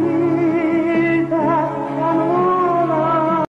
You.